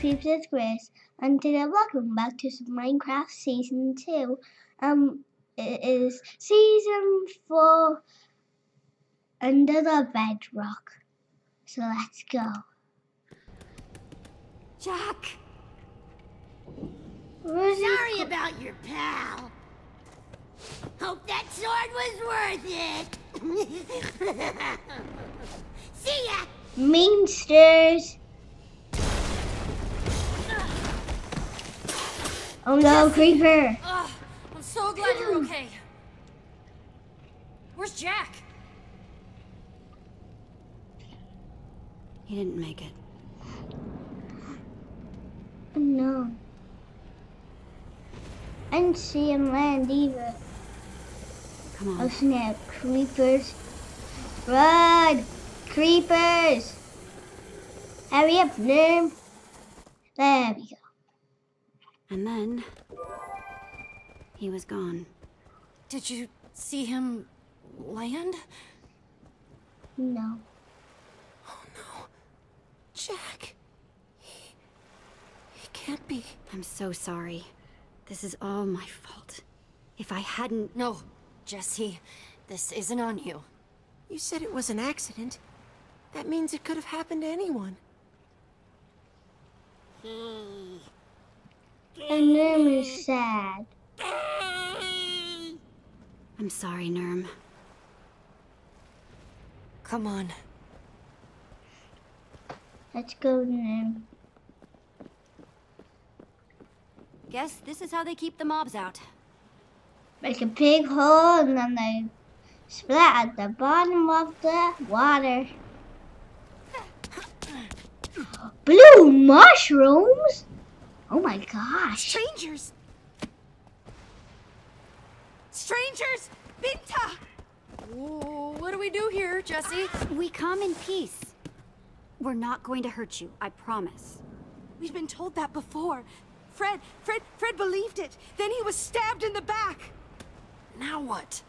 peeps, it's Grace, and today welcome back to some Minecraft Season 2. Um, it is Season 4 Under the Bedrock. So let's go. Jack! Sorry about your pal. Hope that sword was worth it. See ya. Meansters! Oh no, Creeper! Ugh, I'm so glad you're okay. Where's Jack? He didn't make it. Oh no. I didn't see him land either. Come on. Oh snap, creepers. Run! Creepers! Hurry up, Nim. There we go. And then he was gone. Did you see him land? No. Oh no. Jack. He, he can't be. I'm so sorry. This is all my fault. If I hadn't. No, Jesse, this isn't on you. You said it was an accident. That means it could have happened to anyone. And is sad. I'm sorry, Nurm. Come on. Let's go, Nim. Guess this is how they keep the mobs out. Make a big hole and then they splat at the bottom of the water. Blue mushrooms? Oh my gosh. Strangers! Strangers! Binta! Ooh, what do we do here, Jesse? We come in peace. We're not going to hurt you, I promise. We've been told that before. Fred, Fred, Fred believed it. Then he was stabbed in the back. Now what?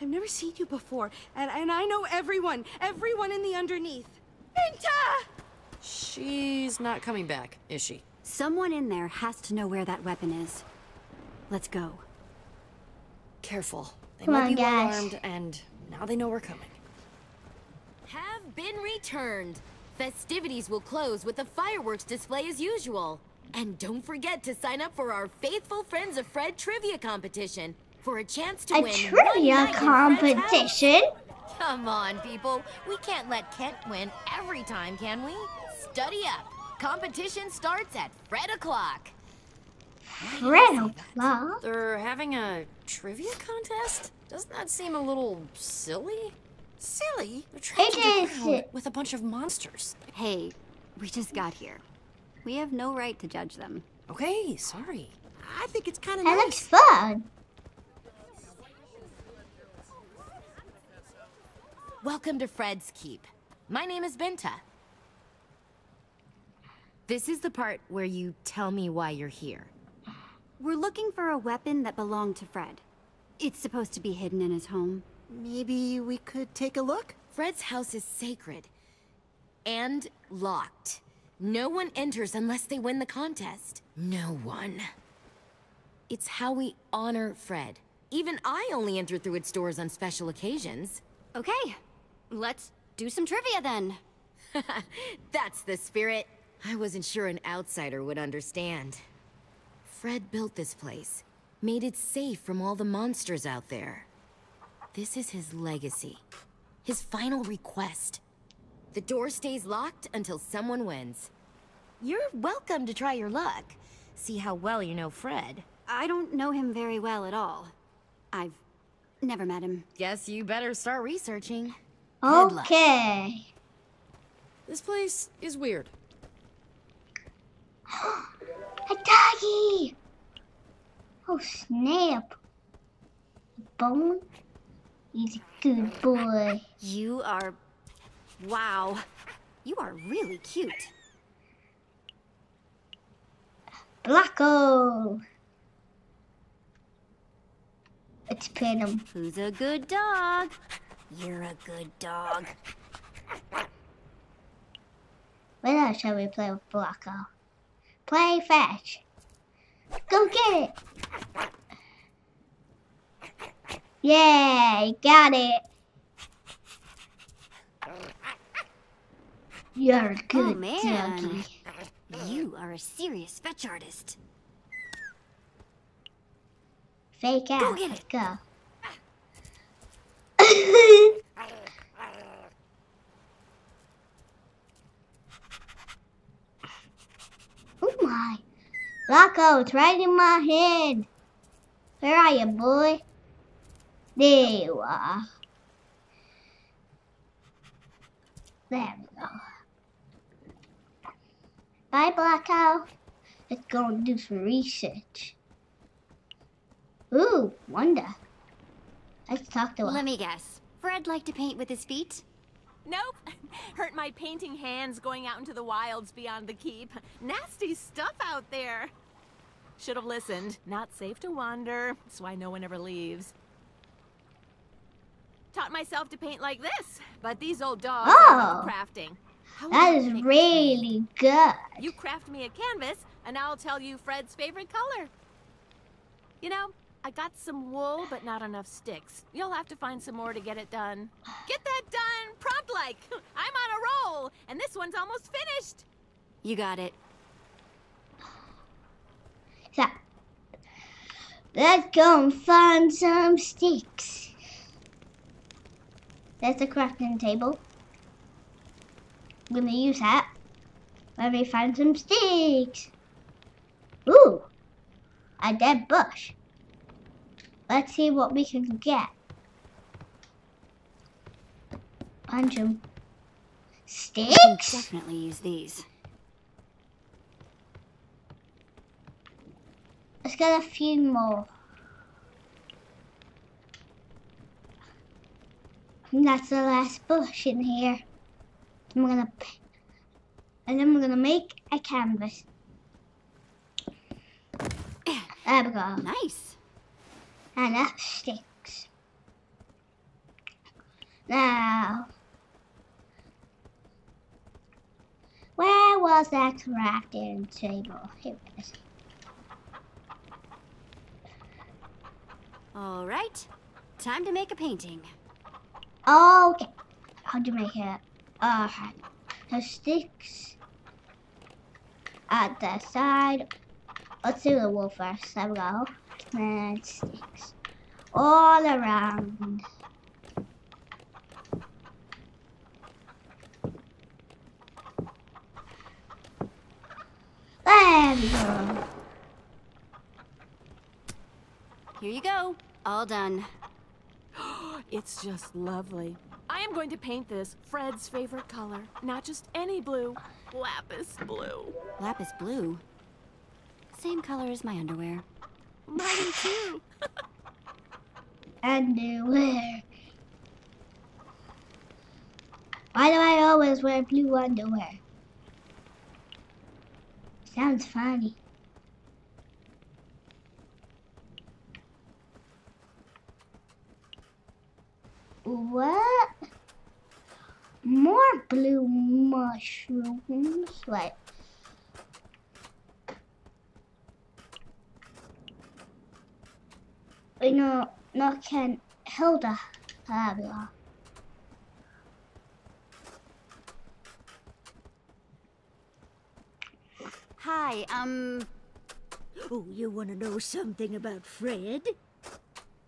I've never seen you before, and, and I know everyone, everyone in the underneath. Binta! She's not coming back, is she? Someone in there has to know where that weapon is. Let's go. Careful. They Come might on, be well armed, and now they know we're coming. have been returned. Festivities will close with a fireworks display as usual. And don't forget to sign up for our Faithful Friends of Fred trivia competition for a chance to A win one trivia night in Fred's house. competition? Come on, people. We can't let Kent win every time, can we? Study up. Competition starts at Fred o'clock. Fred o'clock? They're having a trivia contest? Doesn't that seem a little silly? Silly. They're trying It to get is. around with a bunch of monsters. Hey, we just got here. We have no right to judge them. Okay, sorry. I think it's kind of That nice. looks fun. Welcome to Fred's Keep. My name is Binta. This is the part where you tell me why you're here. We're looking for a weapon that belonged to Fred. It's supposed to be hidden in his home. Maybe we could take a look? Fred's house is sacred and locked. No one enters unless they win the contest. No one. It's how we honor Fred. Even I only enter through its doors on special occasions. Okay, let's do some trivia then. That's the spirit. I wasn't sure an outsider would understand. Fred built this place, made it safe from all the monsters out there. This is his legacy, his final request. The door stays locked until someone wins. You're welcome to try your luck. See how well you know Fred. I don't know him very well at all. I've never met him. Guess you better start researching. Good luck. Okay. This place is weird. A doggy! Oh snap. Bone? He's a good boy. You are. Wow. You are really cute. Blacko! Let's him. Who's a good dog? You're a good dog. What else shall we play with Blocko? Play fetch. Go get it. Yay, got it. You're a oh, good Oh, man. doggy. You are a serious fetch artist. Fake out. get Let's it. go. oh my. Rocco, it's right in my head. Where are you, boy? There you are. There we go. Bye, Blacko. Let's go and do some research. Ooh, Wanda. Let's talk to her. Let me guess. Fred liked to paint with his feet? Nope. Hurt my painting hands going out into the wilds beyond the keep. Nasty stuff out there. Should have listened. Not safe to wander. That's why no one ever leaves. Taught myself to paint like this, but these old dogs Oh. are crafting. How That I really good. You craft me a canvas, and I'll tell you Fred's favorite color. You know, I got some wool, but not enough sticks. You'll have to find some more to get it done. Get that done, prompt like. I'm on a roll, and this one's almost finished. You got it. So, let's go and find some sticks. There's the crafting table. I'm gonna use that. Let me find some sticks. Ooh, a dead bush. Let's see what we can get. Punch can Sticks? definitely use these. Let's get a few more. And that's the last bush in here. I'm gonna, and then we're gonna make a canvas. There we go. Nice. Enough sticks. Now, where was that crafting table? Here it is. All right. Time to make a painting. Okay. How do you make it? Alright. The sticks at the side. Let's do the wool first. There we go. And sticks. All around. There we uh, go. Here you go. All done. It's just lovely. I am going to paint this Fred's favorite color, not just any blue, lapis blue. Lapis blue. Same color as my underwear. Mine too. Underwear. Why do I always wear blue underwear? Sounds funny. What? More blue mushrooms? What? Know, not can Hilda. Blah. Hi, um, Oh, you want to know something about Fred?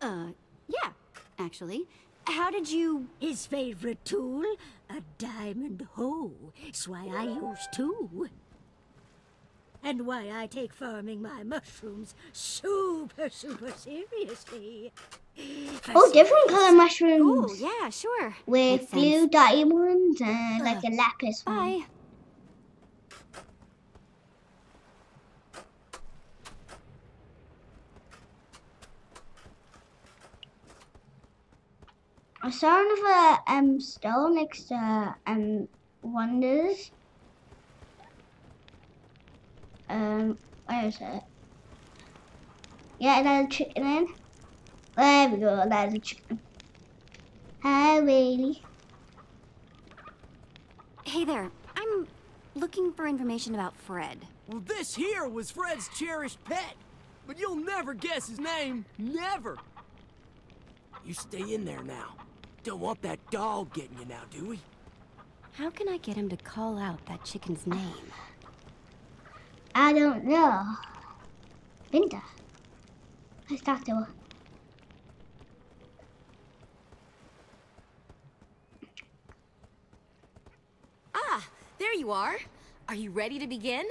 uh, yeah, actually. How did you. His favorite tool? A diamond hoe. It's why I use two. And why I take farming my mushrooms super, super seriously. For Oh, different color mushrooms. Oh, yeah, sure. With Makes blue sense. dotty ones and like a lapis one. I saw another um stone next to um wonders. Um, where is it? Yeah, there's a chicken in. There we go. There's a chicken. Hi, Whaley. Hey there. I'm looking for information about Fred. Well, this here was Fred's cherished pet. But you'll never guess his name. Never. You stay in there now. Don't want that dog getting you now, do we? How can I get him to call out that chicken's name? I don't know. Binta. Let's talk to her. Ah, there you are. Are you ready to begin?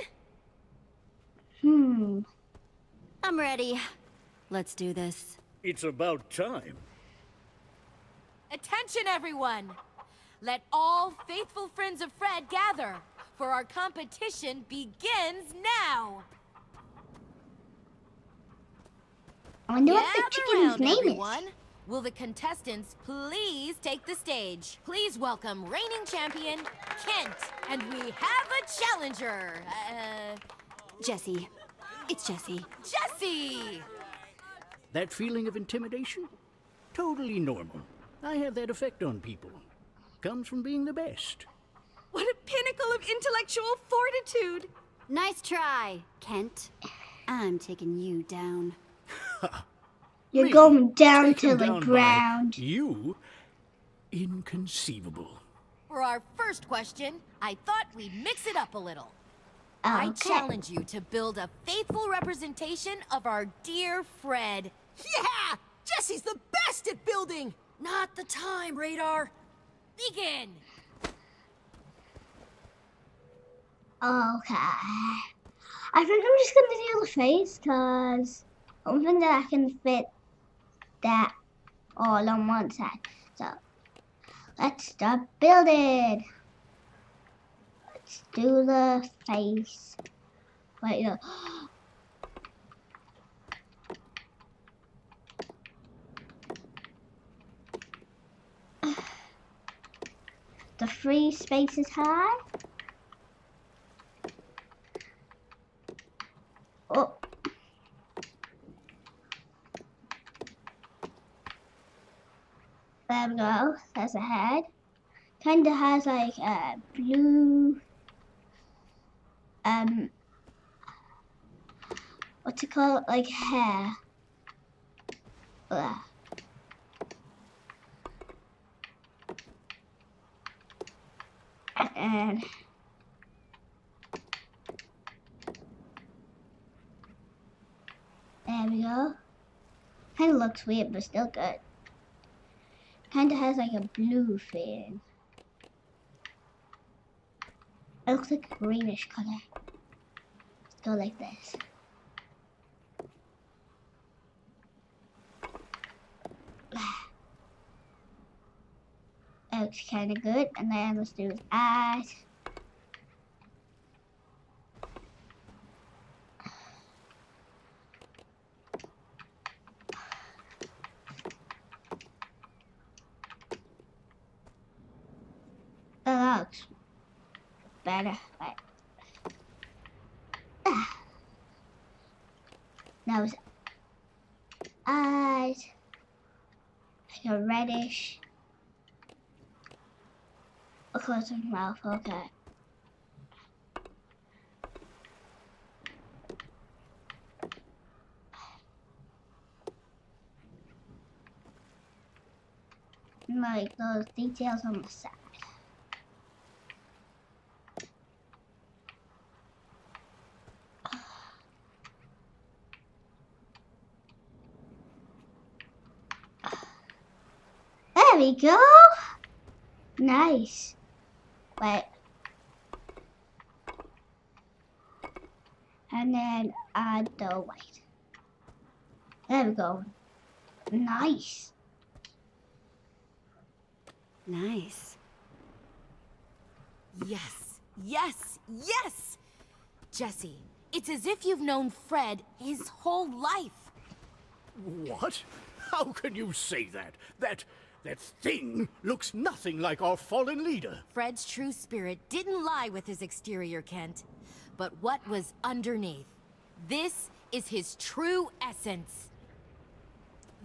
Hmm. I'm ready. Let's do this. It's about time. Attention, everyone! Let all faithful friends of Fred gather, for our competition begins now! I wonder what the chicken's round, name everyone. Will the contestants please take the stage? Please welcome reigning champion, Kent. And we have a challenger. Uh, Jesse. It's Jesse. Jesse! That feeling of intimidation? Totally normal. I have that effect on people. Comes from being the best. What a pinnacle of intellectual fortitude! Nice try, Kent. I'm taking you down. You're Me? going down Taken to the down ground. You? Inconceivable. For our first question, I thought we'd mix it up a little. I challenge you to build a faithful representation of our dear Fred. Yeah! Jesse's the best at building! Not the time, Radar. Begin! Okay. I think I'm just gonna do the face because I don't think that I can fit that all on one side. So let's start building. Let's do the face. Wait, no. The free space is high. Oh. There we There's a head. Kinda has like a blue um what to call it? Like hair. Ugh. And There we go. Kind of looks weird, but still good. Kind of has like a blue thing. It looks like a greenish color. Let's go like this. That looks kind of good. And then let's do his eyes. That looks better. Ah. Now eyes. Like a reddish. A close his mouth, okay. Like those details on the side. There we go. Nice. Wait. And then add the white. There we go. Nice. Nice. Yes, yes, yes! Jesse, it's as if you've known Fred his whole life. What? How can you say that? That that thing looks nothing like our fallen leader. Fred's true spirit didn't lie with his exterior, Kent, but what was underneath. This is his true essence.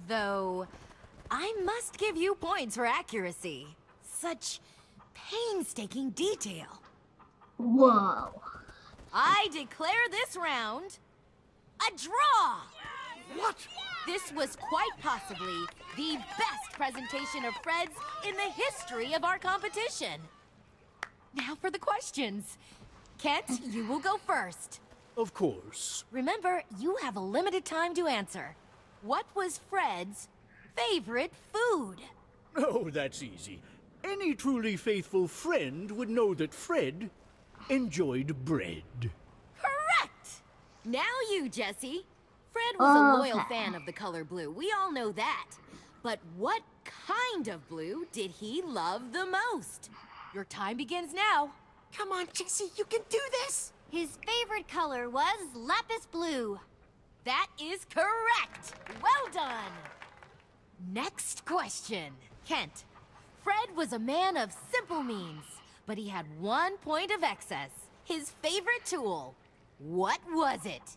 Though, I must give you points for accuracy. Such painstaking detail. Whoa. I declare this round a draw. This was quite possibly the best presentation of Fred's in the history of our competition. Now for the questions. Kent, you will go first. Of course. Remember, you have a limited time to answer. What was Fred's favorite food? Oh, that's easy. Any truly faithful friend would know that Fred enjoyed bread. Correct! Now you, Jesse. Fred was a oh, loyal fan of the color blue. We all know that. But what kind of blue did he love the most? Your time begins now. Come on, Jesse, you can do this. His favorite color was lapis blue. That is correct. Well done. Next question. Kent. Fred was a man of simple means, but he had one point of excess. His favorite tool. What was it?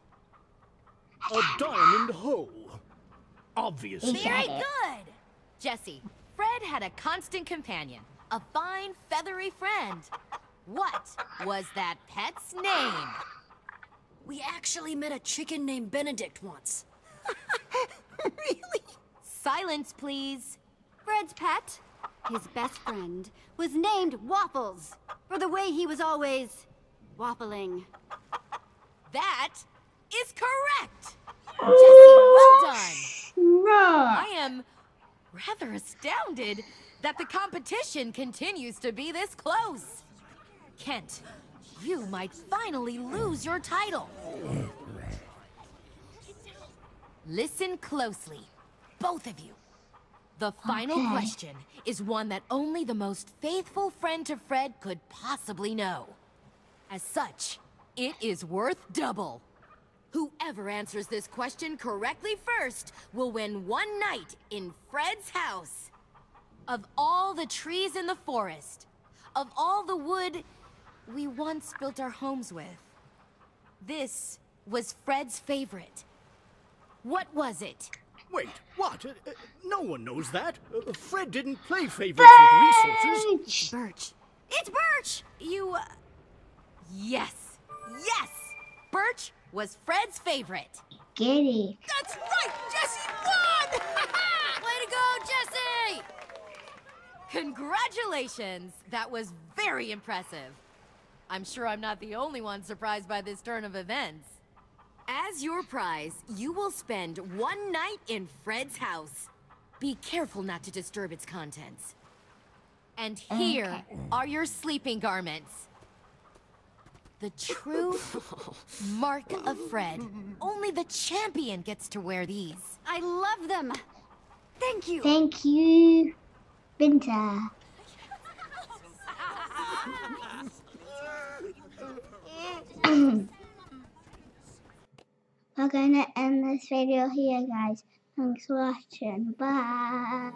A diamond hoe. Obviously. Very good. Jesse, Fred had a constant companion, a fine, feathery friend. What was that pet's name? We actually met a chicken named Benedict once. really? Silence, please. Fred's pet, his best friend, was named Waffles for the way he was always waffling. That is correct. Jesse, well oh, done. No. I am rather astounded that the competition continues to be this close. Kent, you might finally lose your title. Listen closely, both of you. The final Okay. question is one that only the most faithful friend to Fred could possibly know. As such, it is worth double. Whoever answers this question correctly first will win one night in Fred's house. Of all the trees in the forest, of all the wood we once built our homes with, this was Fred's favorite. What was it? Wait, what? Uh, uh, no one knows that. Uh, Fred didn't play favorites with resources. Birch. It's Birch! You. Uh... Yes! Yes! Birch was Fred's favorite. Giddy. That's right, Jesse won! Way to go, Jesse! Congratulations! That was very impressive. I'm sure I'm not the only one surprised by this turn of events. As your prize, you will spend one night in Fred's house. Be careful not to disturb its contents. And here are your sleeping garments. The true mark of Fred. Only the champion gets to wear these. I love them. Thank you. Thank you, Binta. We're gonna end this video here, guys. Thanks for watching. Bye.